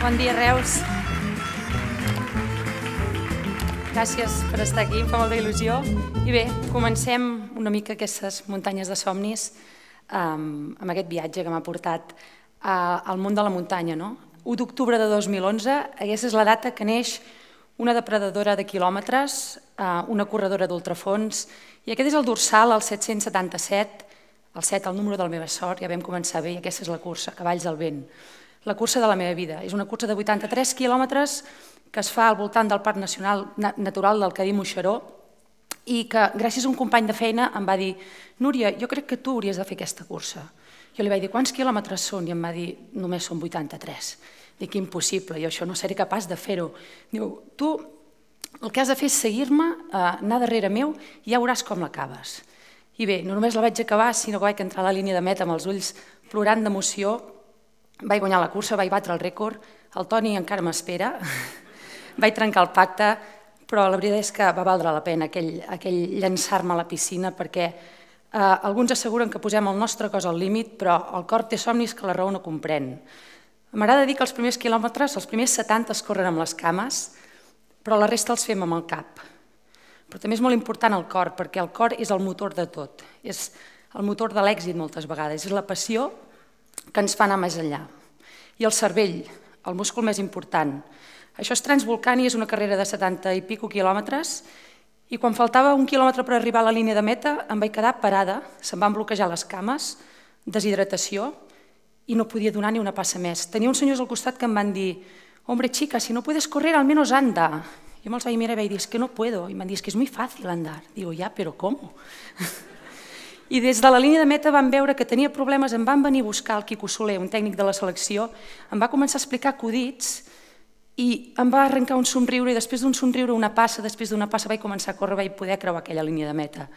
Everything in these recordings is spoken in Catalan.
Bon dia, Reus. Gràcies per estar aquí, em fa molta il·lusió. I bé, comencem una mica aquestes muntanyes de somnis um, amb aquest viatge que m'ha portat uh, al món de la muntanya. No? 1 d'octubre de 2011, aquesta és la data que neix una depredadora de quilòmetres, uh, una corredora d'ultrafons, i aquest és el dorsal, el 777, el 7, el número de la meva sort, ja vam començar bé, i aquesta és la cursa, Cavalls del Vent la cursa de la meva vida. És una cursa de 83 quilòmetres que es fa al voltant del Parc Nacional Natural del Cadí Moixeró i que gràcies a un company de feina em va dir Núria, jo crec que tu hauries de fer aquesta cursa. Jo li vaig dir, quants quilòmetres són? I em va dir, només són 83. Dic, impossible, jo això no seré capaç de fer-ho. Diu, tu el que has de fer és seguir-me, eh, anar darrere meu i ja veuràs com l'acabes. I bé, no només la vaig acabar, sinó que vaig entrar a la línia de meta amb els ulls plorant d'emoció vaig guanyar la cursa, vaig batre el rècord, el Toni encara m'espera, vaig trencar el pacte, però la veritat és que va valdre la pena aquell, aquell llançar-me a la piscina perquè eh, alguns asseguren que posem el nostre cos al límit, però el cor té somnis que la raó no comprèn. M'agrada dir que els primers quilòmetres, els primers 70 es corren amb les cames, però la resta els fem amb el cap. Però també és molt important el cor, perquè el cor és el motor de tot, és el motor de l'èxit moltes vegades, és la passió que ens fa anar més enllà. I el cervell, el múscul més important. Això és Transvolcani, és una carrera de 70 i pico quilòmetres, i quan faltava un quilòmetre per arribar a la línia de meta em vaig quedar parada, se'm van bloquejar les cames, deshidratació, i no podia donar ni una passa més. Tenia uns senyors al costat que em van dir «Hombre, chica, si no puedes correr, al menos anda». Jo me'ls vaig mirar i vaig dir «Es que no puedo». I em van dir «Es que és muy fácil andar». Digo «Ja, però com?». I des de la línia de meta van veure que tenia problemes, em van venir a buscar el Quico Soler, un tècnic de la selecció, em va començar a explicar acudits i em va arrencar un somriure i després d'un somriure una passa, després d'una passa vaig començar a córrer, vaig poder creuar aquella línia de meta.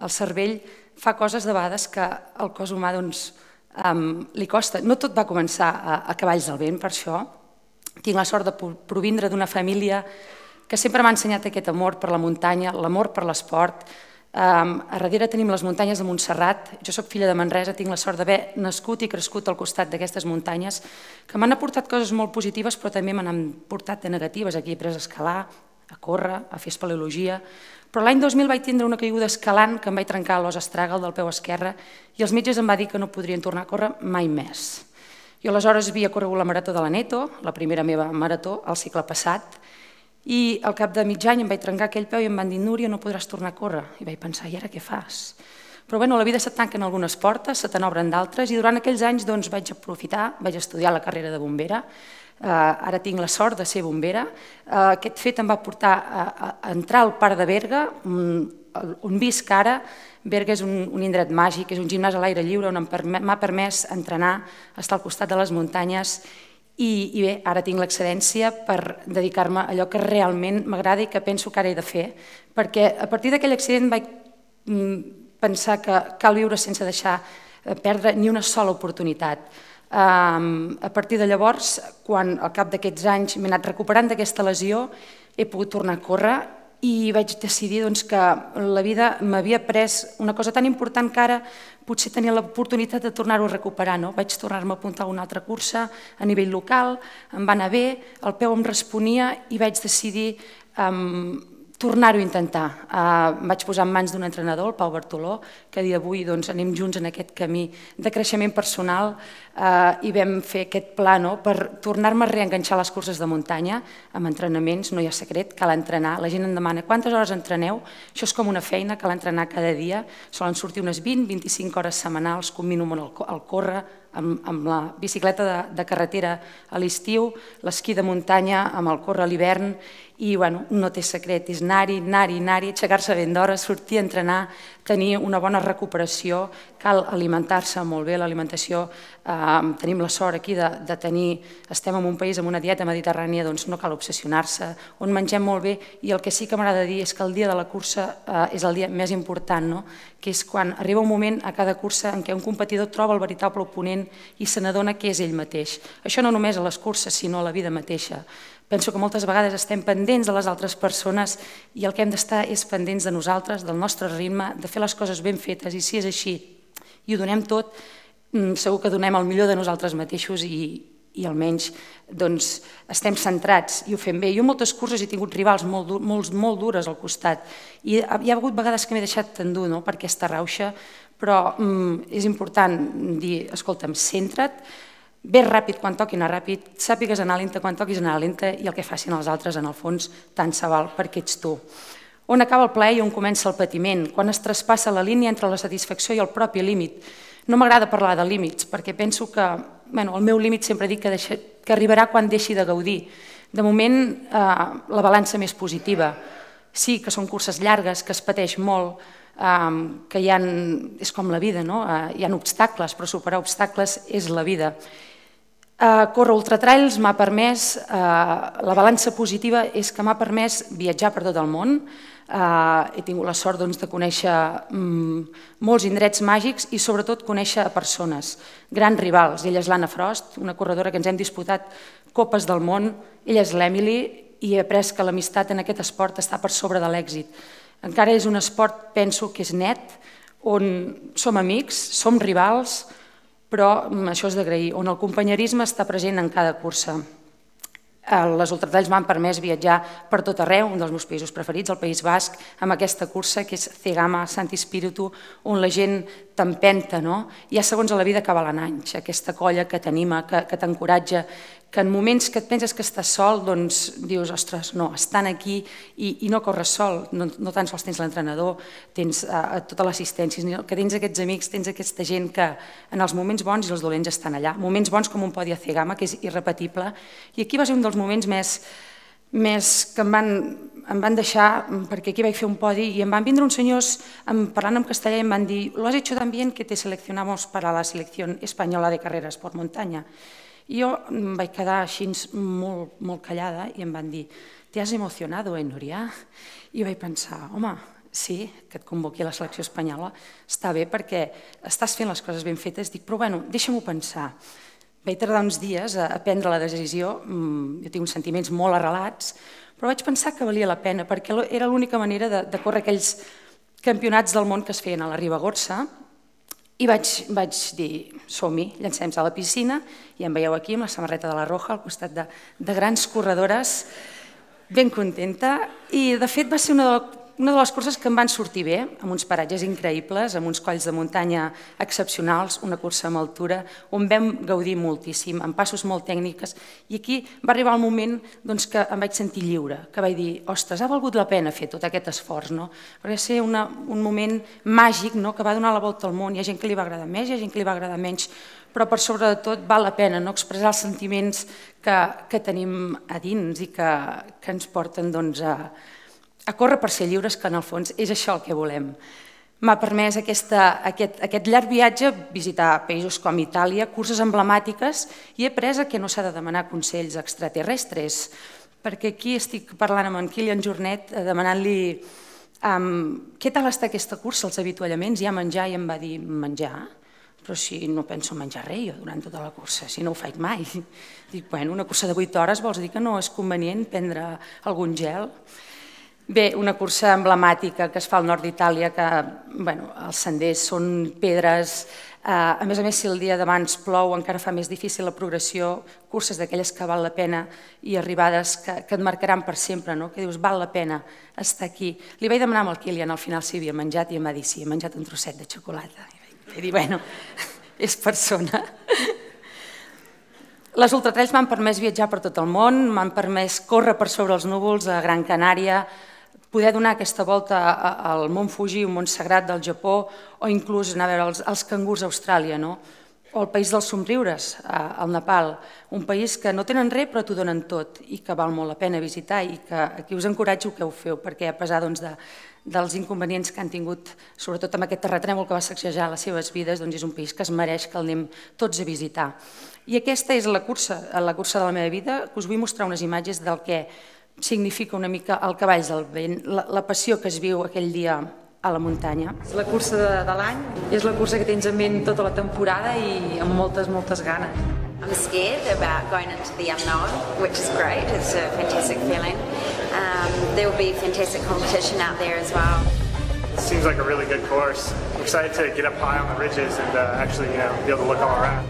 El cervell fa coses de vegades que el cos humà doncs, um, li costa. No tot va començar a, a cavalls del vent, per això. Tinc la sort de provindre d'una família que sempre m'ha ensenyat aquest amor per la muntanya, l'amor per l'esport, a darrere tenim les muntanyes de Montserrat. Jo sóc filla de Manresa, tinc la sort d'haver nascut i crescut al costat d'aquestes muntanyes que m'han aportat coses molt positives però també m'han portat de negatives. Aquí he après a escalar, a córrer, a fer espeleologia. Però l'any 2000 vaig tindre una caiguda escalant que em vaig trencar l'os estràgal del peu esquerre i els metges em va dir que no podrien tornar a córrer mai més. Jo aleshores havia corregut la marató de la Neto, la primera meva marató, al cicle passat, i al cap de mig any em vaig trencar aquell peu i em van dir Núria, no podràs tornar a córrer. I vaig pensar, i ara què fas? Però bueno, la vida se tanquen algunes portes, se te n'obren d'altres, i durant aquells anys doncs, vaig aprofitar, vaig estudiar la carrera de bombera, eh, ara tinc la sort de ser bombera. Eh, aquest fet em va portar a, a entrar al Parc de Berga, on, on visc ara. Berga és un, un indret màgic, és un gimnàs a l'aire lliure on m'ha permès entrenar, estar al costat de les muntanyes i, I bé, ara tinc l'excedència per dedicar-me a allò que realment m'agrada i que penso que ara he de fer, perquè a partir d'aquell accident vaig mm, pensar que cal viure sense deixar eh, perdre ni una sola oportunitat. a partir de llavors, quan al cap d'aquests anys m'he anat recuperant d'aquesta lesió, he pogut tornar a córrer i vaig decidir doncs, que la vida m'havia pres una cosa tan important que ara potser tenia l'oportunitat de tornar-ho a recuperar. No? Vaig tornar-me a apuntar a una altra cursa a nivell local, em va anar bé, el peu em responia i vaig decidir um, tornar-ho a intentar. Em vaig posar en mans d'un entrenador, el Pau Bartoló, que dia d'avui doncs, anem junts en aquest camí de creixement personal uh, i vam fer aquest pla no? per tornar-me a reenganxar les curses de muntanya amb entrenaments, no hi ha secret, cal entrenar. La gent em demana quantes hores entreneu? Això és com una feina, cal entrenar cada dia. Solen sortir unes 20-25 hores setmanals, combino molt el córrer, amb, amb la bicicleta de, de carretera a l'estiu, l'esquí de muntanya amb el córrer a l'hivern i bueno, no té secret, és anar-hi, anar-hi, anar-hi, aixecar-se ben d'hora, sortir a entrenar, tenir una bona recuperació, cal alimentar-se molt bé, l'alimentació, eh, tenim la sort aquí de, de tenir, estem en un país amb una dieta mediterrània, doncs no cal obsessionar-se, on mengem molt bé i el que sí que m'agrada dir és que el dia de la cursa eh, és el dia més important, no? que és quan arriba un moment a cada cursa en què un competidor troba el veritable oponent i se n'adona que és ell mateix. Això no només a les curses, sinó a la vida mateixa. Penso que moltes vegades estem pendents de les altres persones i el que hem d'estar és pendents de nosaltres, del nostre ritme, de fer les coses ben fetes i si és així i ho donem tot, mm, segur que donem el millor de nosaltres mateixos i, i almenys doncs, estem centrats i ho fem bé. Jo moltes curses he tingut rivals molt, molt, molt dures al costat i hi ha hagut vegades que m'he deixat endur no? per aquesta rauxa, però mm, és important dir, escolta'm, centra't, ve ràpid quan toqui anar ràpid, sàpigues anar lenta quan toquis anar lenta i el que facin els altres, en el fons, tant se val perquè ets tu. On acaba el plaer i on comença el patiment, quan es traspassa la línia entre la satisfacció i el propi límit. No m'agrada parlar de límits, perquè penso que bueno, el meu límit sempre dic que, deixa, que arribarà quan deixi de gaudir. De moment, eh, la balança més positiva. Sí que són curses llargues, que es pateix molt, eh, que hi ha, és com la vida, no? eh, hi ha obstacles, però superar obstacles és la vida. Eh, córrer ultratrails m'ha permès, eh, la balança positiva és que m'ha permès viatjar per tot el món, he tingut la sort doncs, de conèixer um, molts indrets màgics i sobretot conèixer persones, grans rivals. Ella és l'Anna Frost, una corredora que ens hem disputat copes del món. Ella és l'Emily i he après que l'amistat en aquest esport està per sobre de l'èxit. Encara és un esport, penso, que és net, on som amics, som rivals, però mm, això és d'agrair, on el companyerisme està present en cada cursa. Les ultratalls m'han permès viatjar per tot arreu, un dels meus països preferits, el País Basc, amb aquesta cursa que és Cegama Santi Spiritu, on la gent t'empenta, no? Ha segons a la vida que valen anys, aquesta colla que t'anima, que, que t'encoratja, que en moments que et penses que estàs sol, doncs dius, ostres, no, estan aquí i, i no corres sol, no, no tan sols tens l'entrenador, tens uh, tota l'assistència, que tens aquests amics, tens aquesta gent que en els moments bons i els dolents estan allà, moments bons com un podi a Cegama, que és irrepetible, i aquí va ser un dels moments més, més que em van, em van deixar, perquè aquí vaig fer un podi i em van vindre uns senyors em, parlant en castellà i em van dir lo has hecho tan bien que te seleccionamos para la selección española de carreras por montaña. I jo em vaig quedar així molt, molt callada i em van dir «Te has emocionado, eh, Núria?» I vaig pensar, home, sí, que et convoqui a la selecció espanyola està bé perquè estàs fent les coses ben fetes. Dic, però bueno, deixa'm-ho pensar. Vaig tardar uns dies a, a prendre la decisió, mm, jo tinc uns sentiments molt arrelats, però vaig pensar que valia la pena perquè era l'única manera de, de córrer aquells campionats del món que es feien a la Ribagorça, i vaig, vaig dir, som-hi, llancem-nos a la piscina i em veieu aquí amb la samarreta de la Roja al costat de, de grans corredores, ben contenta. I de fet va ser una de, una de les curses que em van sortir bé, amb uns paratges increïbles, amb uns colls de muntanya excepcionals, una cursa amb altura, on vam gaudir moltíssim, amb passos molt tècniques, i aquí va arribar el moment doncs, que em vaig sentir lliure, que vaig dir, ostres, ha valgut la pena fer tot aquest esforç, no? perquè va ser una, un moment màgic no? que va donar la volta al món, hi ha gent que li va agradar més, hi ha gent que li va agradar menys, però per sobre de tot val la pena no? expressar els sentiments que, que tenim a dins i que, que ens porten doncs, a, a córrer per ser lliures, que en el fons és això el que volem. M'ha permès aquesta, aquest, aquest llarg viatge visitar països com Itàlia, curses emblemàtiques, i he après que no s'ha de demanar consells extraterrestres, perquè aquí estic parlant amb en Kilian Jornet, eh, demanant-li um, què tal està aquesta cursa, els avituallaments, ha menjar, i em va dir, menjar? Però si no penso menjar res jo durant tota la cursa, si no ho faig mai. Dic, bueno, una cursa de 8 hores vols dir que no és convenient prendre algun gel? Bé, una cursa emblemàtica que es fa al nord d'Itàlia, que bueno, els senders són pedres, eh, a més a més si el dia d'abans plou encara fa més difícil la progressió, curses d'aquelles que val la pena i arribades que, que et marcaran per sempre, no? que dius val la pena estar aquí. Li vaig demanar amb el Kilian al final si havia menjat i em va dir sí, he menjat un trosset de xocolata. I vaig dir, bueno, és persona. Les ultratrells m'han permès viatjar per tot el món, m'han permès córrer per sobre els núvols a Gran Canària, poder donar aquesta volta al mont Fuji, un mont sagrat del Japó, o inclús anar a veure els, els cangurs a Austràlia, no? o el país dels somriures, al Nepal, un país que no tenen res però t'ho donen tot i que val molt la pena visitar i que aquí us encoratjo que ho feu perquè a pesar doncs, de, dels inconvenients que han tingut, sobretot amb aquest terratrèmol que va sacsejar les seves vides, doncs és un país que es mereix que el anem tots a visitar. I aquesta és la cursa, la cursa de la meva vida, que us vull mostrar unes imatges del que significa una mica el cavalls del vent, la, la passió que es viu aquell dia a la muntanya. La cursa de, de l'any és la cursa que tens en ment tota la temporada i amb moltes, moltes ganes. I'm scared about going into the unknown, which is great. It's a fantastic feeling. Um, there will be fantastic competition out there as well. It seems like a really good course. I'm excited to get up high on the ridges and uh, actually, you know, be able to look all around.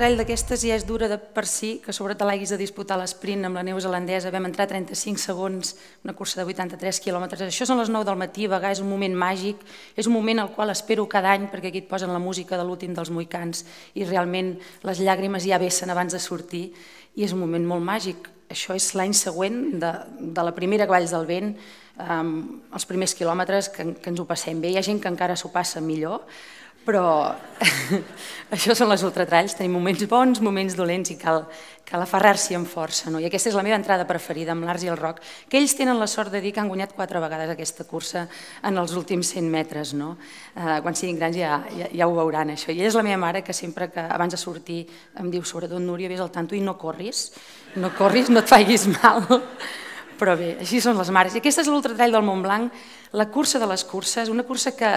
Ultratrail d'aquestes ja és dura de per si, que sobre te l'haguis de disputar l'esprint amb la neozelandesa, vam entrar 35 segons, una cursa de 83 quilòmetres. Això són les 9 del matí, a vegades és un moment màgic, és un moment al qual espero cada any, perquè aquí et posen la música de l'últim dels Moicans i realment les llàgrimes ja vessen abans de sortir i és un moment molt màgic. Això és l'any següent de, de la primera Valls del Vent, um, els primers quilòmetres que, que ens ho passem bé. Hi ha gent que encara s'ho passa millor, però això són les ultratralls, tenim moments bons, moments dolents i cal, cal aferrar-s'hi amb força. No? I aquesta és la meva entrada preferida amb l'Ars i el Roc, que ells tenen la sort de dir que han guanyat quatre vegades aquesta cursa en els últims 100 metres. No? Eh, quan siguin grans ja, ja, ja ho veuran, això. I és la meva mare que sempre que abans de sortir em diu, sobretot Núria, vés al tanto i no corris, no corris, no et faiguis mal. Però bé, així són les mares. I aquesta és l'ultratrall del Montblanc, la cursa de les curses, una cursa que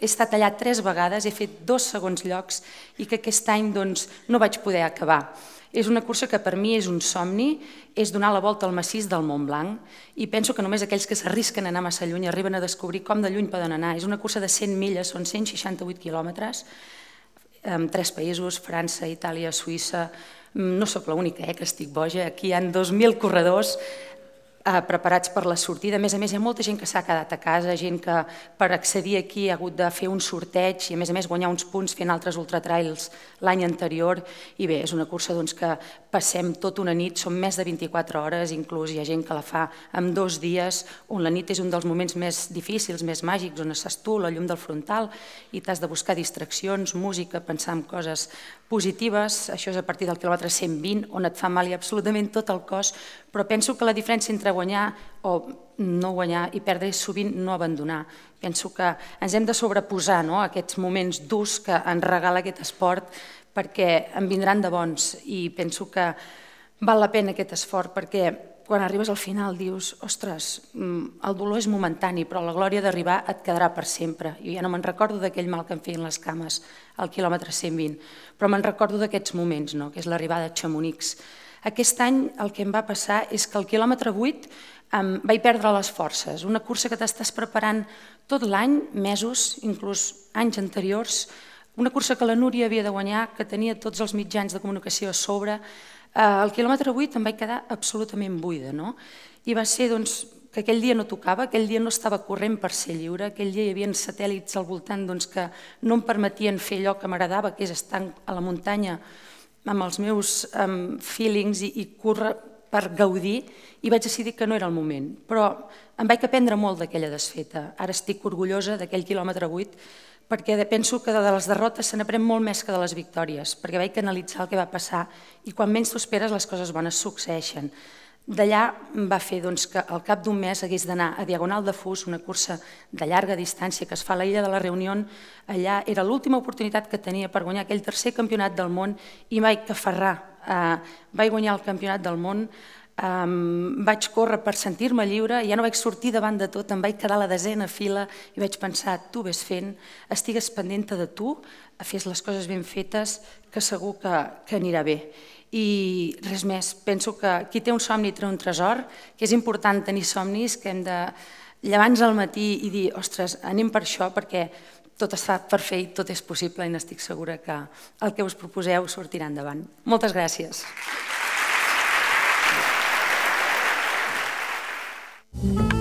he estat allà tres vegades, he fet dos segons llocs i que aquest any doncs, no vaig poder acabar. És una cursa que per mi és un somni, és donar la volta al massís del Mont Blanc i penso que només aquells que s'arrisquen a anar massa lluny arriben a descobrir com de lluny poden anar. És una cursa de 100 milles, són 168 quilòmetres, en tres països, França, Itàlia, Suïssa, no sóc l'única eh, que estic boja, aquí hi ha 2.000 corredors, eh, preparats per la sortida. A més a més, hi ha molta gent que s'ha quedat a casa, gent que per accedir aquí ha hagut de fer un sorteig i a més a més guanyar uns punts fent altres ultratrails l'any anterior. I bé, és una cursa doncs, que passem tota una nit, són més de 24 hores, inclús hi ha gent que la fa en dos dies, on la nit és un dels moments més difícils, més màgics, on estàs tu, la llum del frontal, i t'has de buscar distraccions, música, pensar en coses positives, això és a partir del quilòmetre 120, on et fa mal i absolutament tot el cos, però penso que la diferència entre guanyar o no guanyar i perdre és sovint no abandonar. Penso que ens hem de sobreposar no, a aquests moments durs que ens regala aquest esport perquè en vindran de bons i penso que val la pena aquest esforç perquè quan arribes al final dius, ostres, mm, el dolor és momentani, però la glòria d'arribar et quedarà per sempre. Jo ja no me'n recordo d'aquell mal que em feien les cames al quilòmetre 120, però me'n recordo d'aquests moments, no? que és l'arribada a Chamonix. Aquest any el que em va passar és que al quilòmetre 8 em vaig perdre les forces. Una cursa que t'estàs preparant tot l'any, mesos, inclús anys anteriors, una cursa que la Núria havia de guanyar, que tenia tots els mitjans de comunicació a sobre. Eh, al quilòmetre 8 em vaig quedar absolutament buida, no? I va ser doncs, que aquell dia no tocava, aquell dia no estava corrent per ser lliure, aquell dia hi havia satèl·lits al voltant doncs, que no em permetien fer allò que m'agradava, que és estar a la muntanya amb els meus um, feelings i, i córrer per gaudir i vaig decidir que no era el moment. Però em vaig aprendre molt d'aquella desfeta. Ara estic orgullosa d'aquell quilòmetre 8 perquè penso que de les derrotes se n'aprèn molt més que de les victòries, perquè vaig analitzar el que va passar i quan menys t'ho esperes les coses bones succeeixen. D'allà va fer doncs, que al cap d'un mes hagués d'anar a Diagonal de Fus, una cursa de llarga distància que es fa a l'illa de la Reunió. Allà era l'última oportunitat que tenia per guanyar aquell tercer campionat del món i vaig aferrar. Eh, vaig guanyar el campionat del món, eh, vaig córrer per sentir-me lliure, ja no vaig sortir davant de tot, em vaig quedar a la desena fila i vaig pensar, tu ves fent, estigues pendenta de tu, fes les coses ben fetes, que segur que, que anirà bé i res més. Penso que qui té un somni té un tresor, que és important tenir somnis, que hem de llevar-nos al matí i dir, ostres, anem per això perquè tot està per fer i tot és possible i n'estic segura que el que us proposeu sortirà endavant. Moltes gràcies. Mm thank you